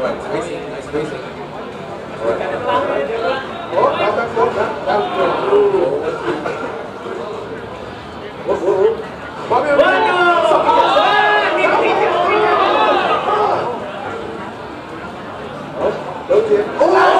好，再来，再来，再来，好，好，好，好，好，好，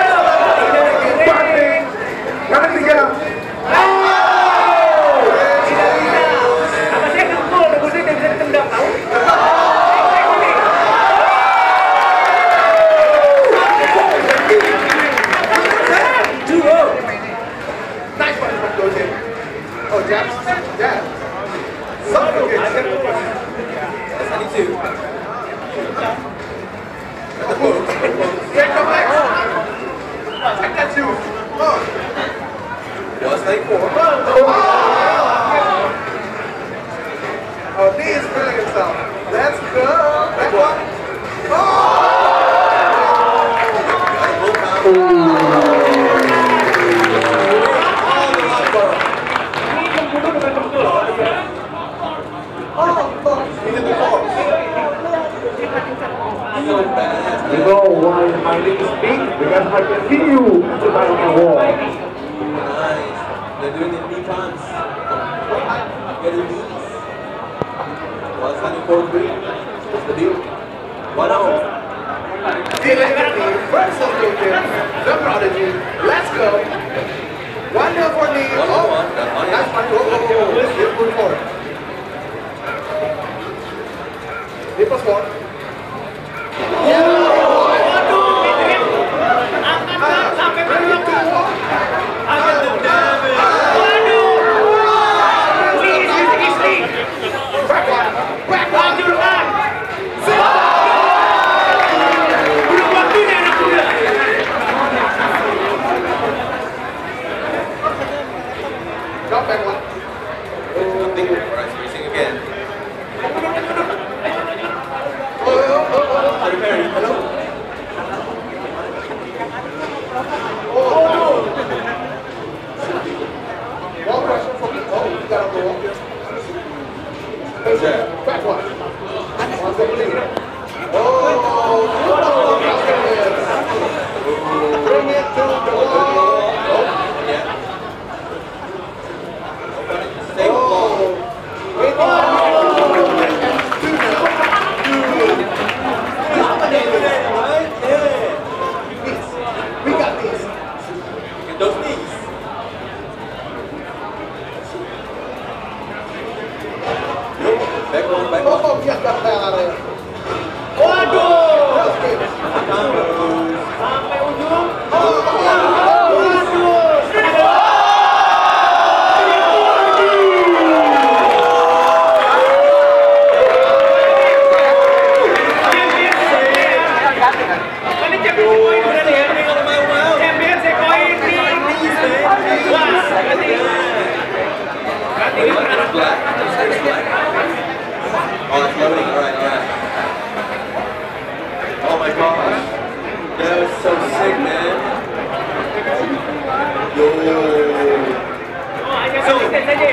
the war. Nice. They're doing it three times. Getting these. One standing for three. What's the deal? One out. The Illuminati versus Lucas, the Prodigy. Let's go. One nil for me. One oh, one. That's one. Oh, oh, oh. oh. Four. Deep was four.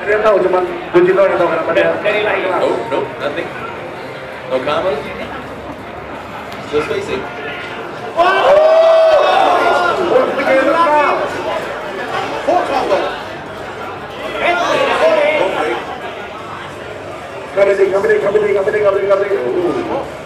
Ada yang tahu cuma Don yang tahu kenapa dia. Dari. No, no, nothing. No comment. Just facing. Oh! Four combo. In, coming in, coming in, coming in, in, in.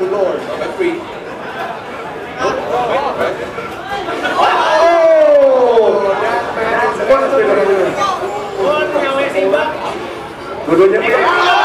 my lord. I'm at free. Oh, that's fantastic. Dua-duanya